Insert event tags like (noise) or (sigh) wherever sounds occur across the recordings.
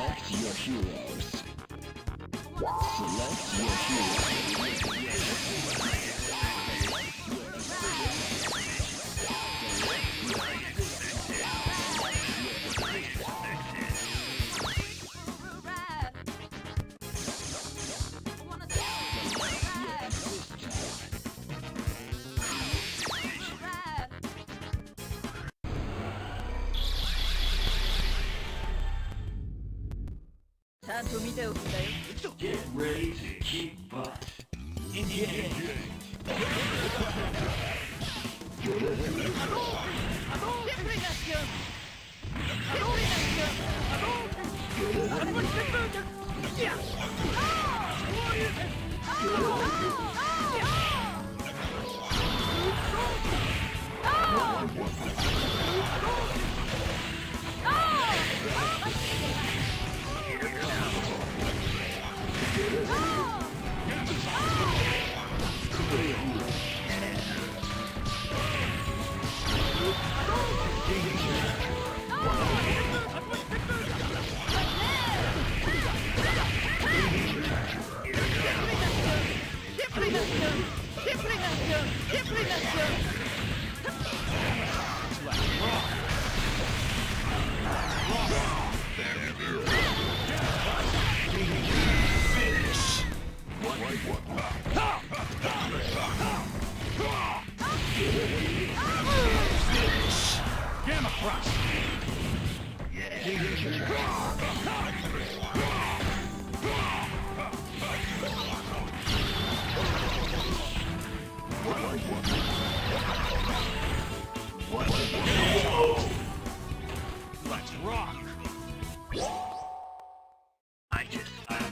Select your heroes. Select your heroes.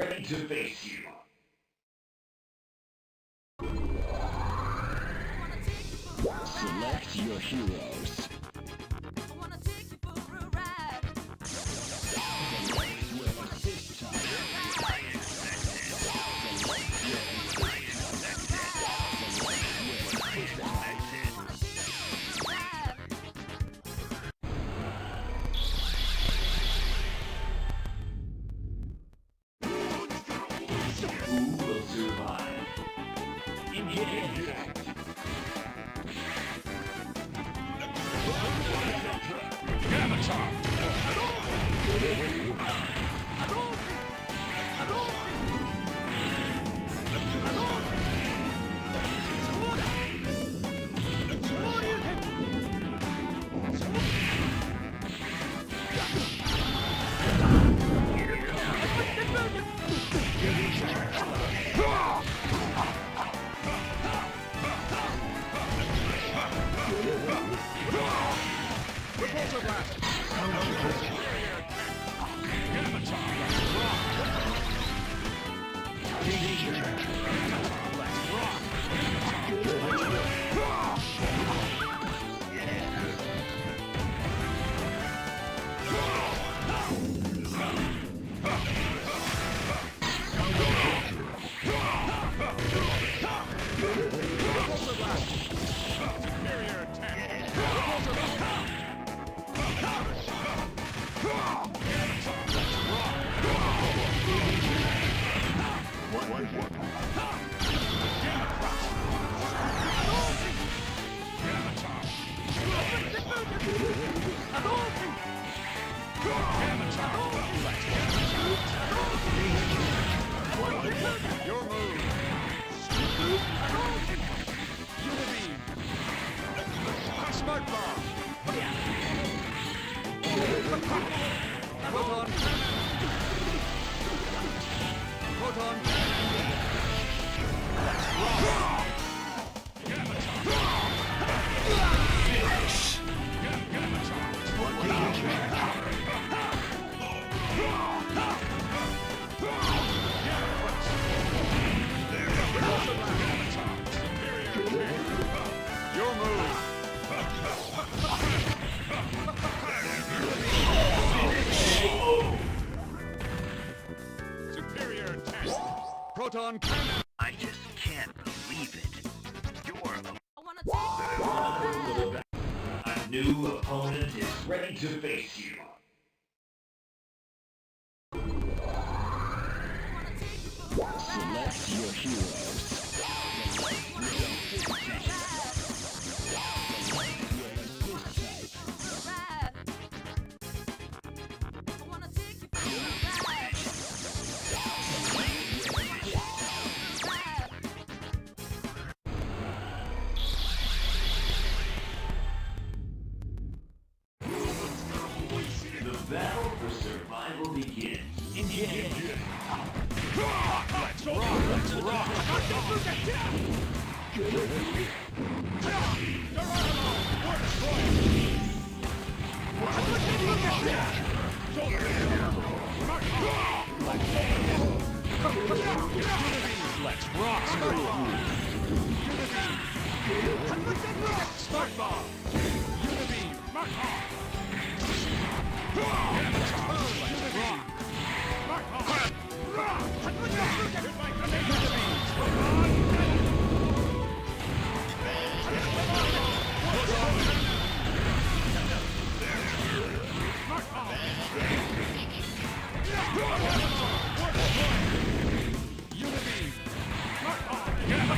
Ready to face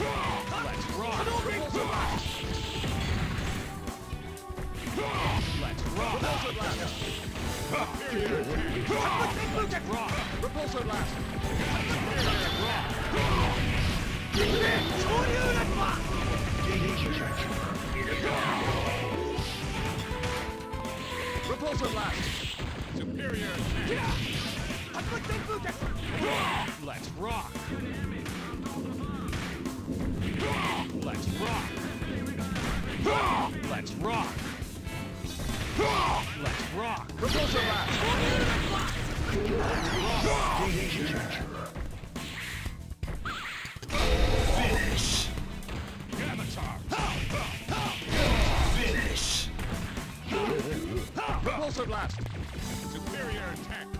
Let's rock! Let's rock! Repulsor blaster! Let's rock! Repulsor blaster! Let's rock! Repulsor blaster! Superior attack! Let's rock! Let's rock. Let's rock. Let's rock. Proposal last. Finish. Avatar. rock! Proposal last. Superior attack.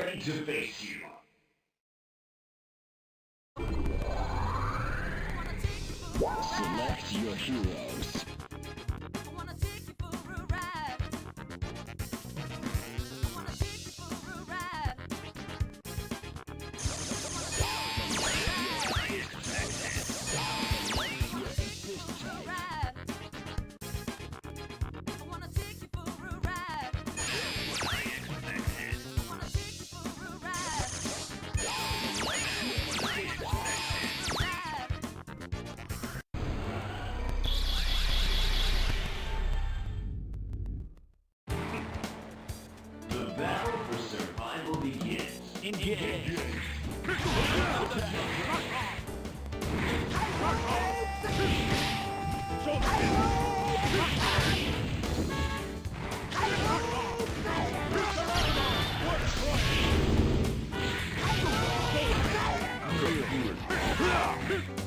ready to be. えっ!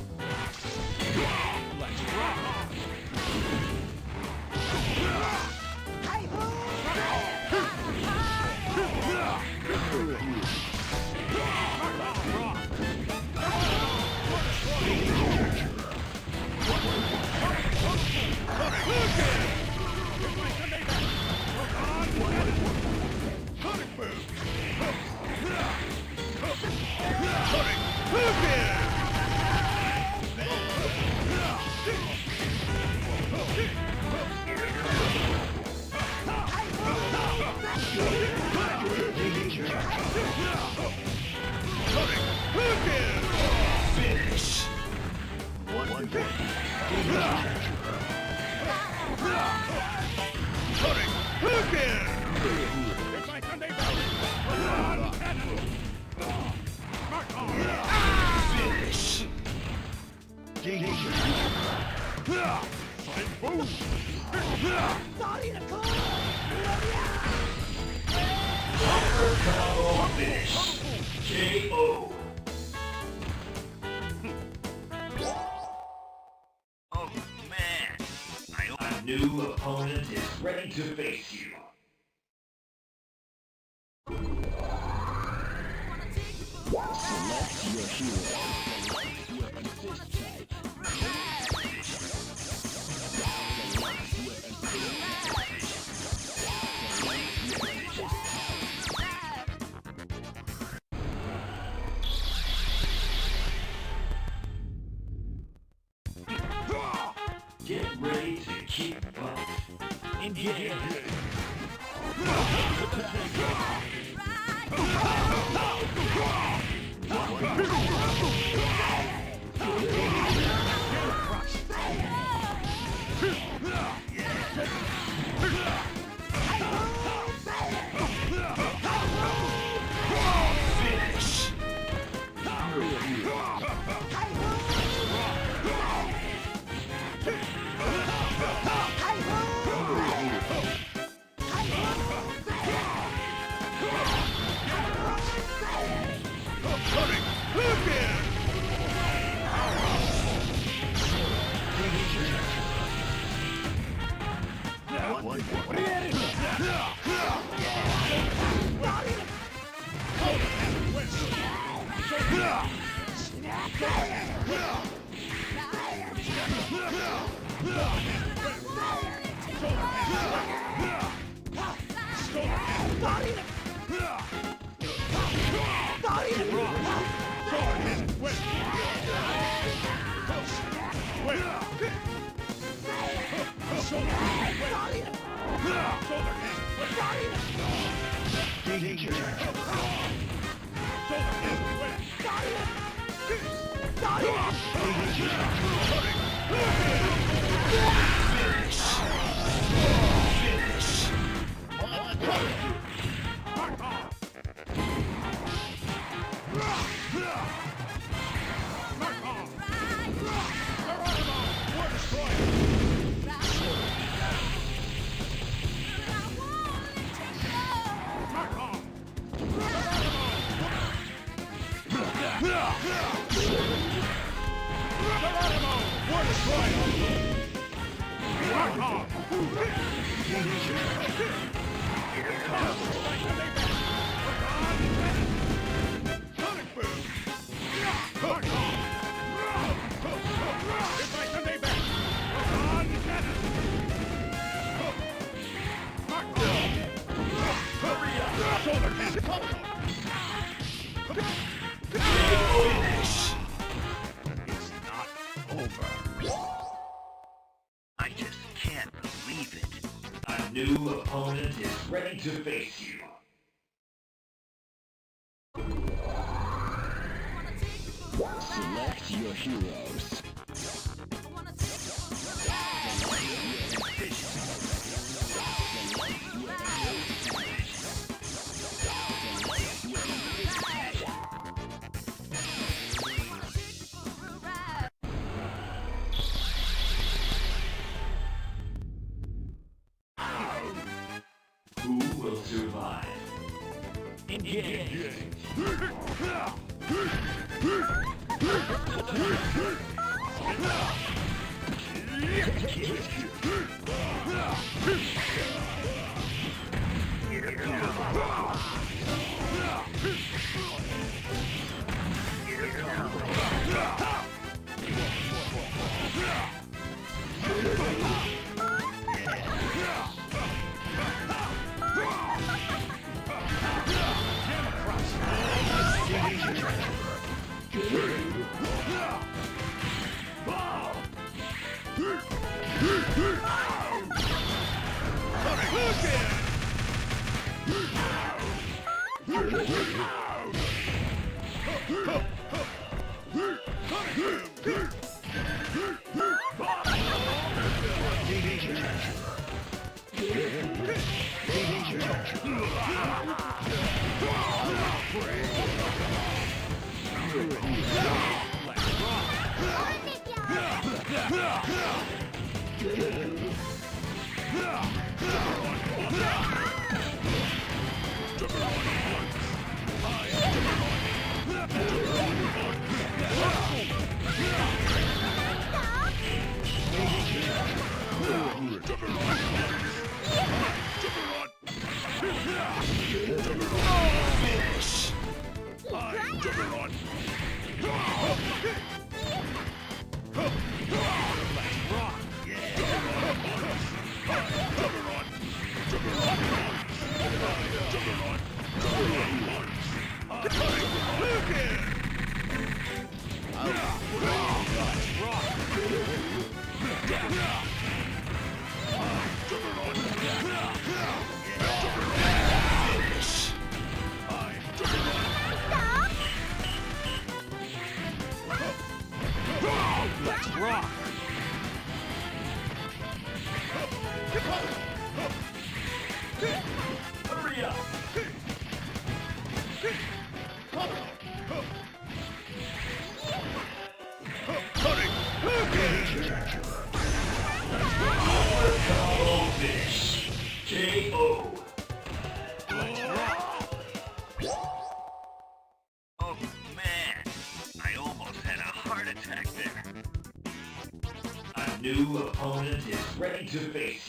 Up. (laughs) (laughs) Engage. Finish. Finish. It's not over. I just can't believe it. A new opponent is Yeah! Rock. Ready to face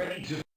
ready to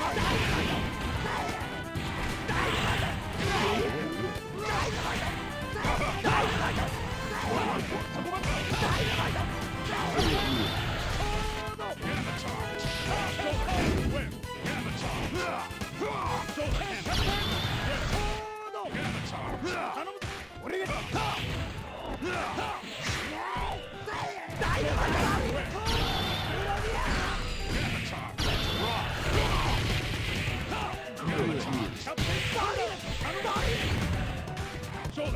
Die! こ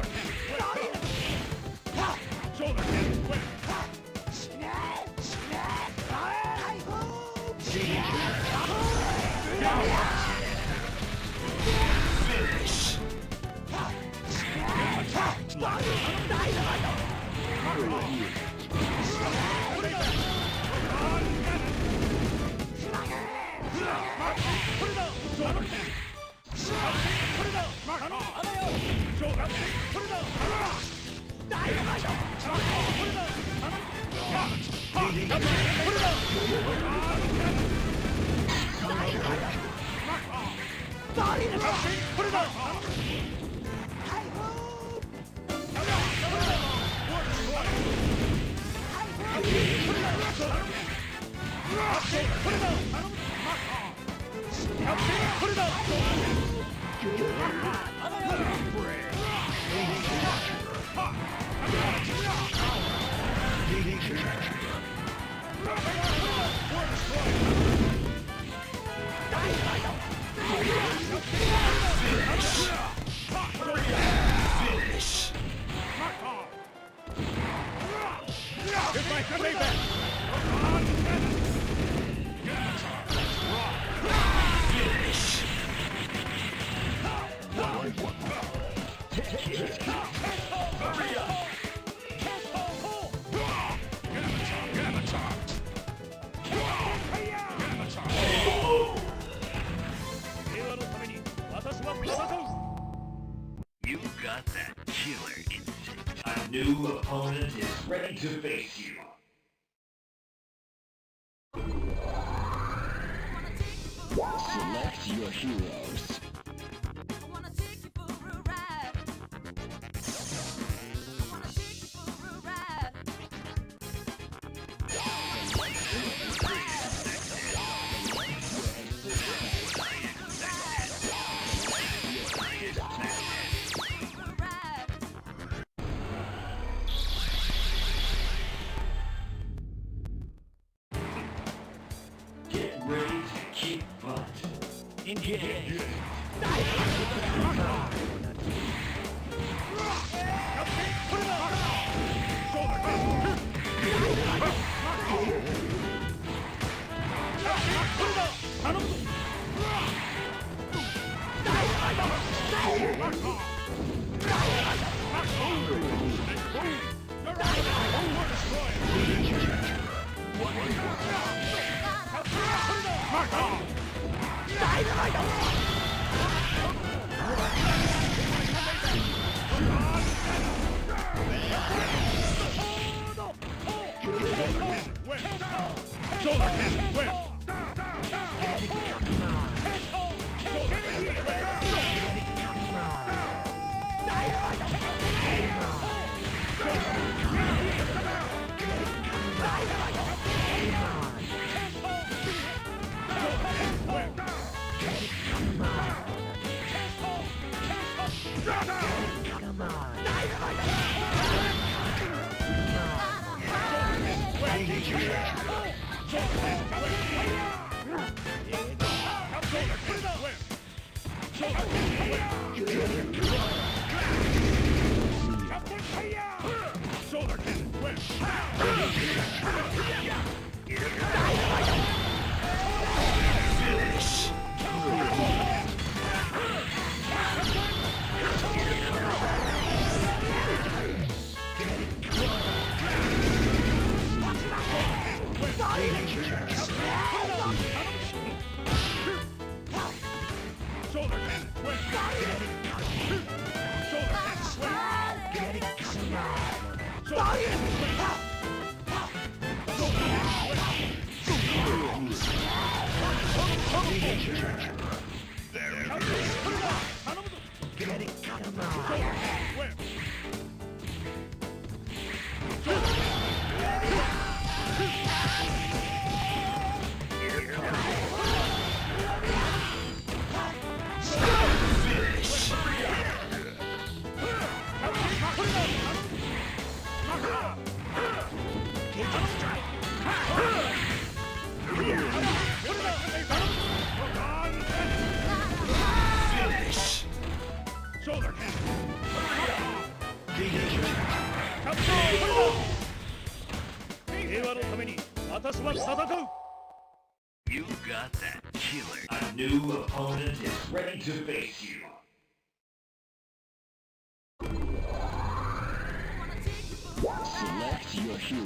れだ。これだ Take the defense. fuel. again. Yeah. A new opponent is ready to face you. Select your hero.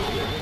Yeah.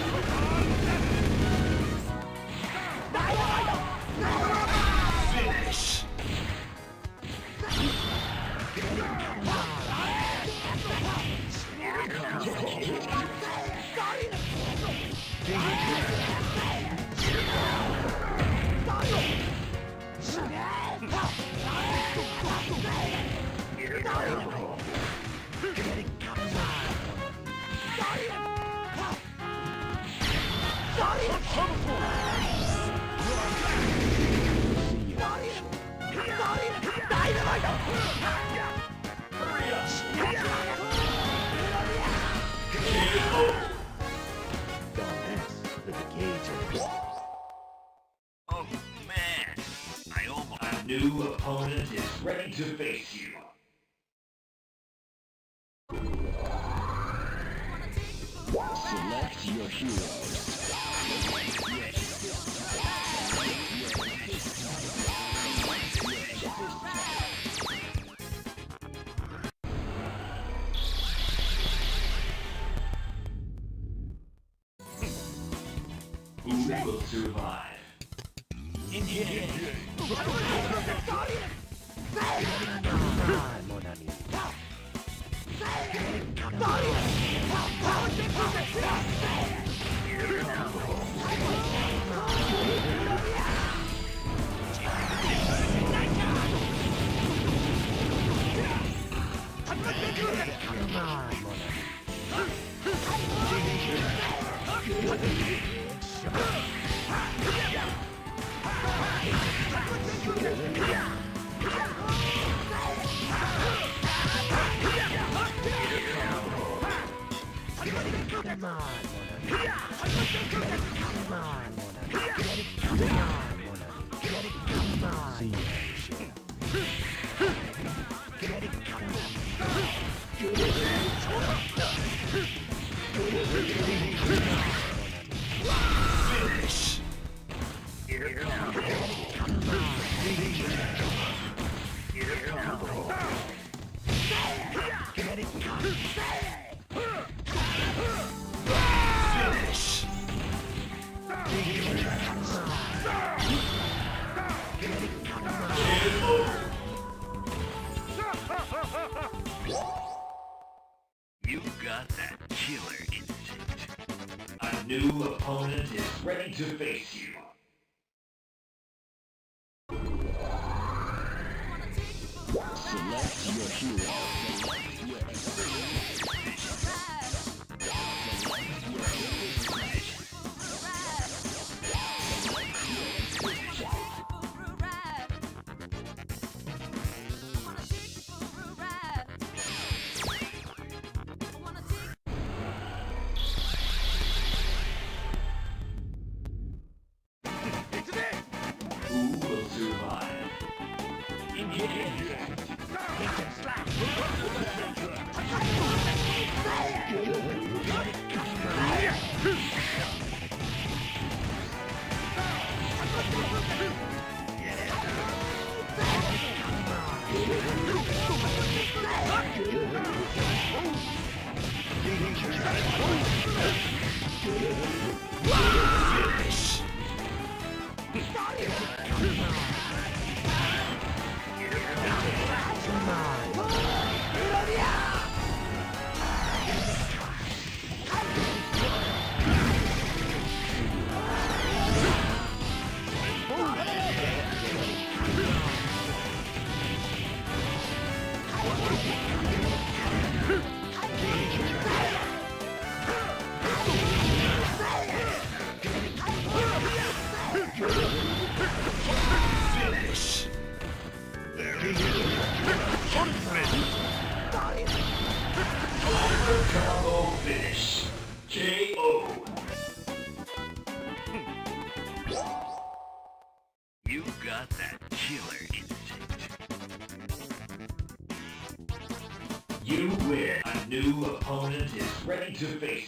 ready to be. Who will survive? You got that killer instinct. A new opponent is Combo opponent is ready to face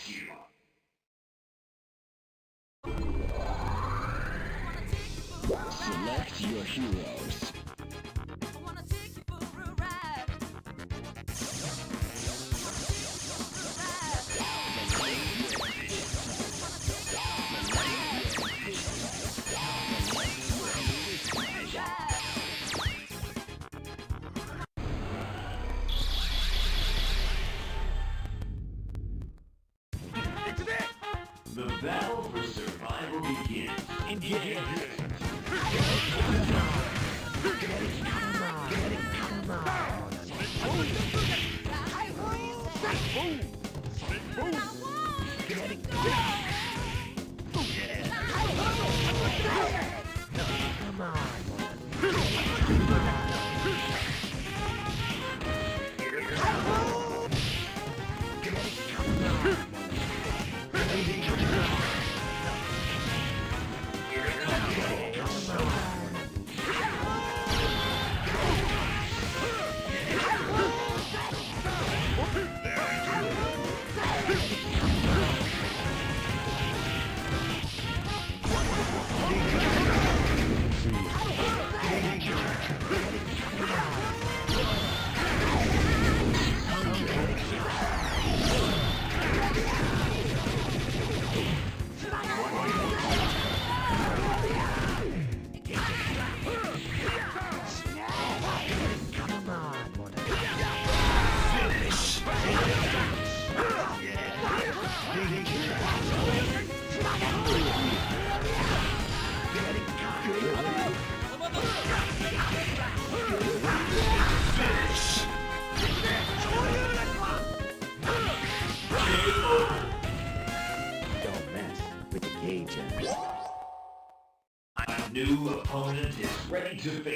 is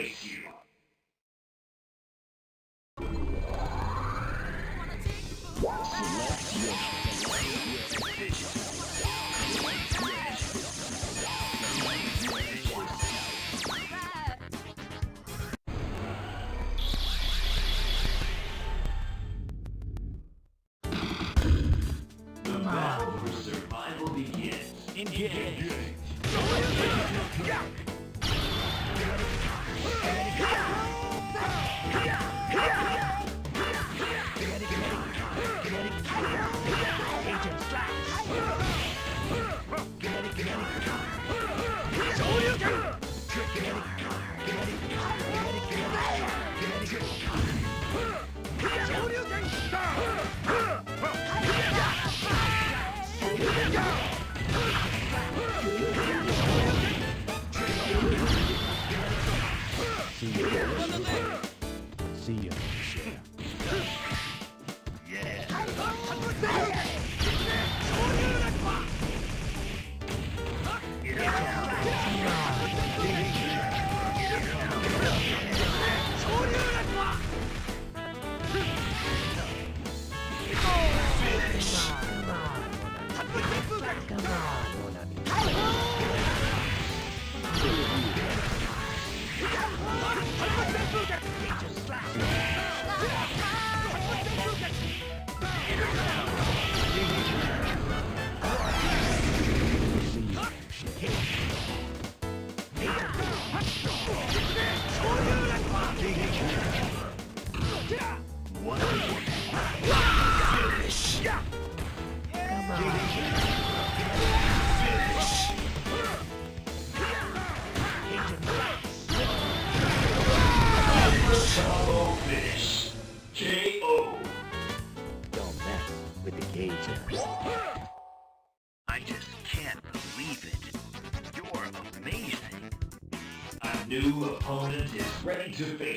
See ready to face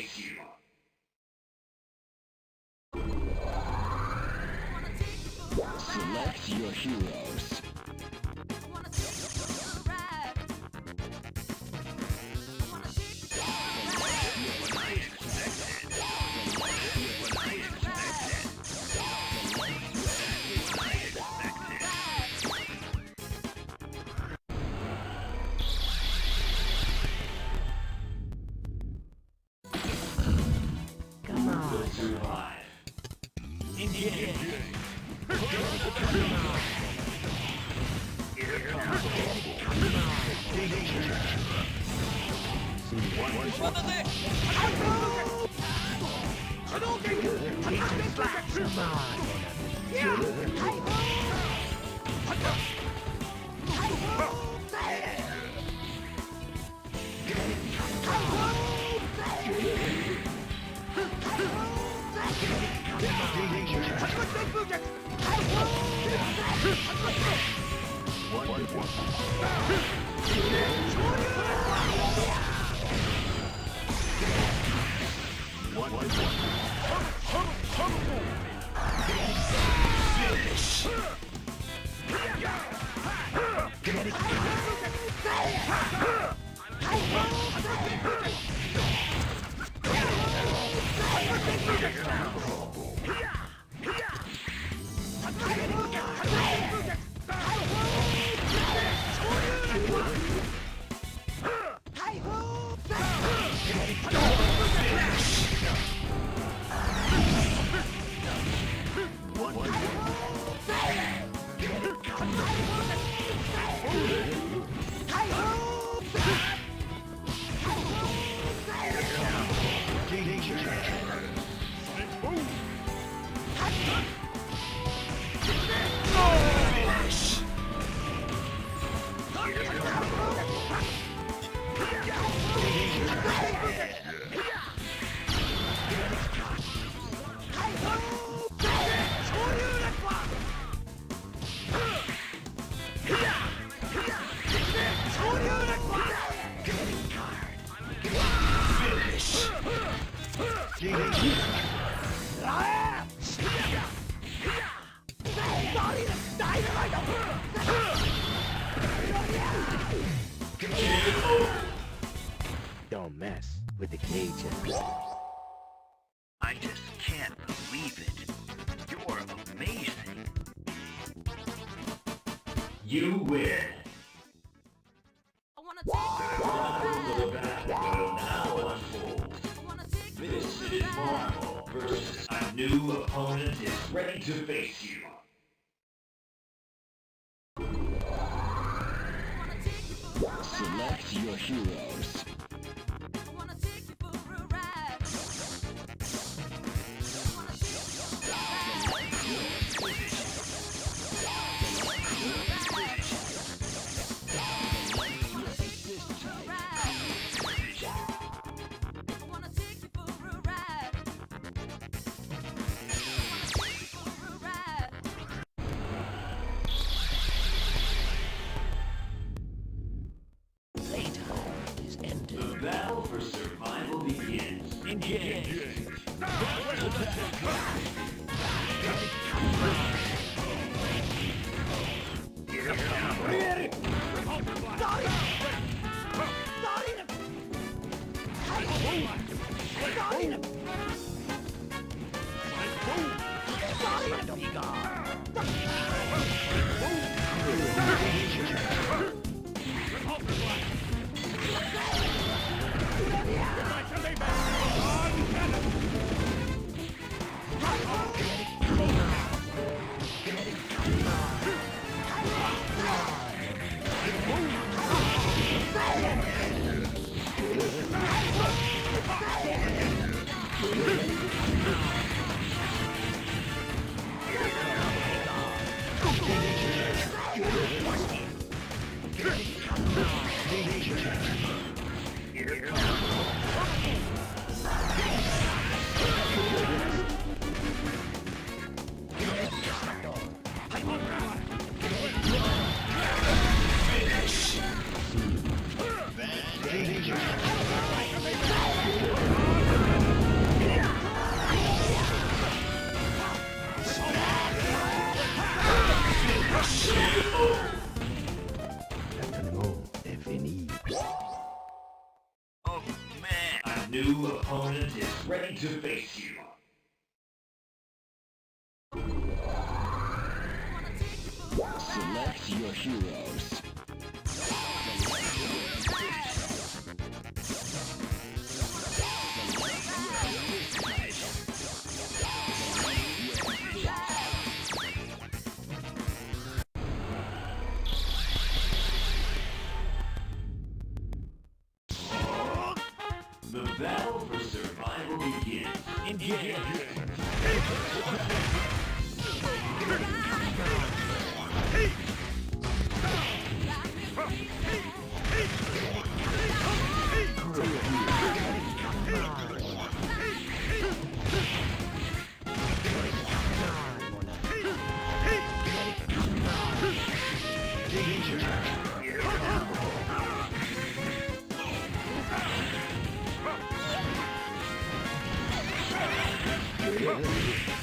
ready to face Yeah.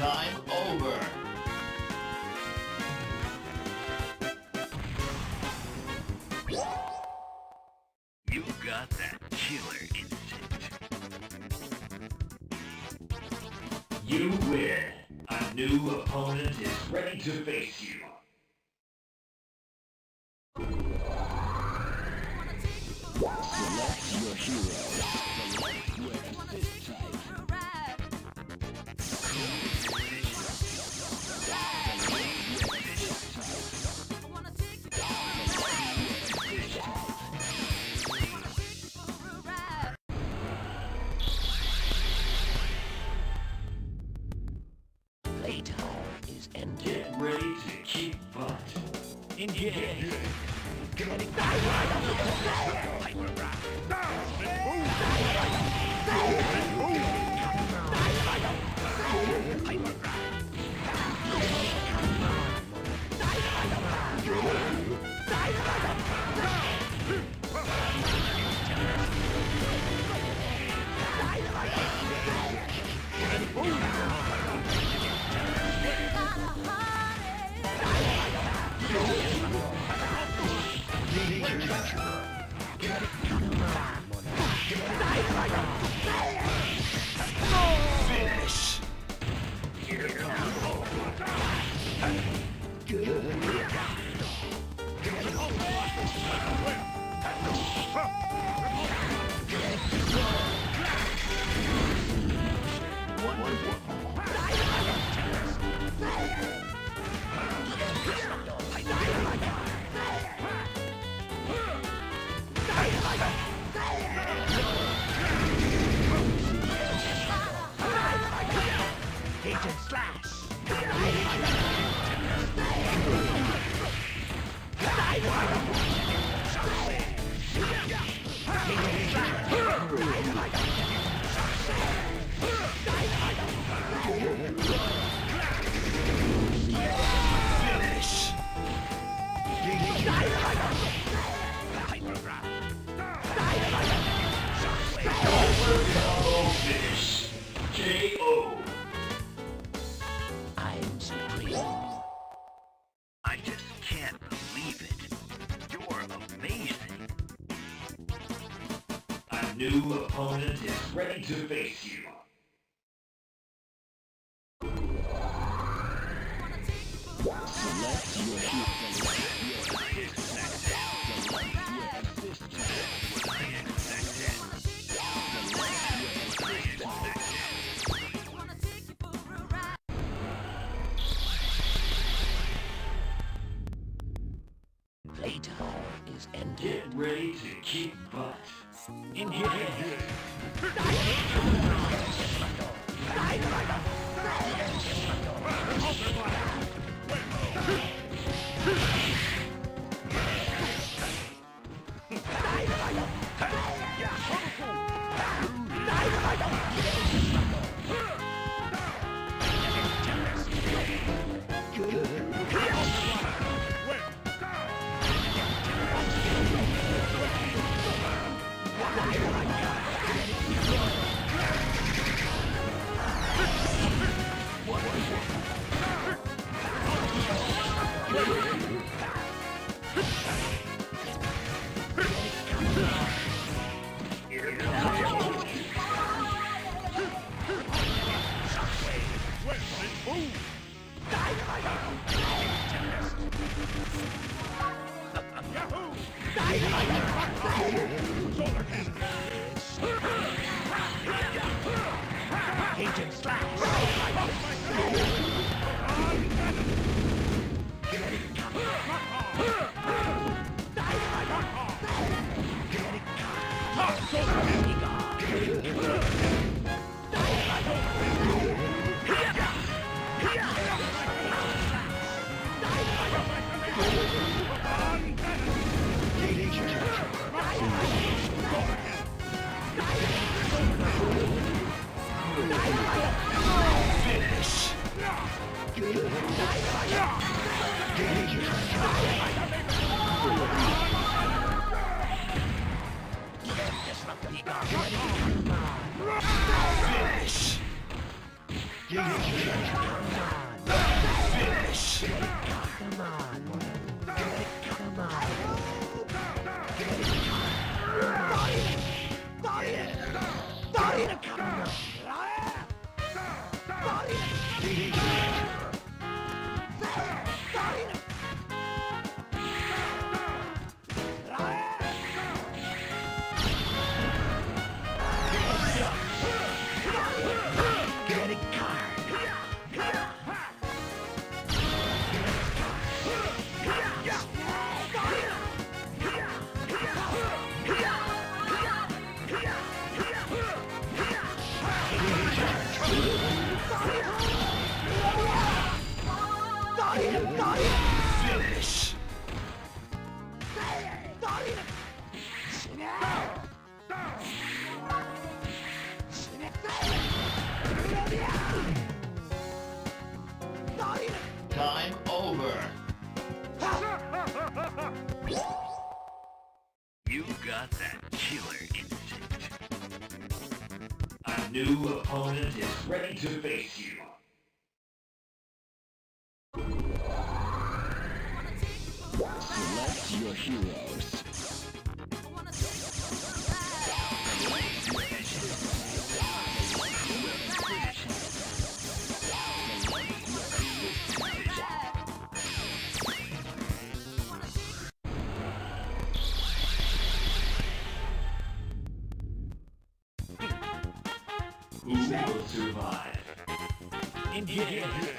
Time ready やめて! Ready to Engage. One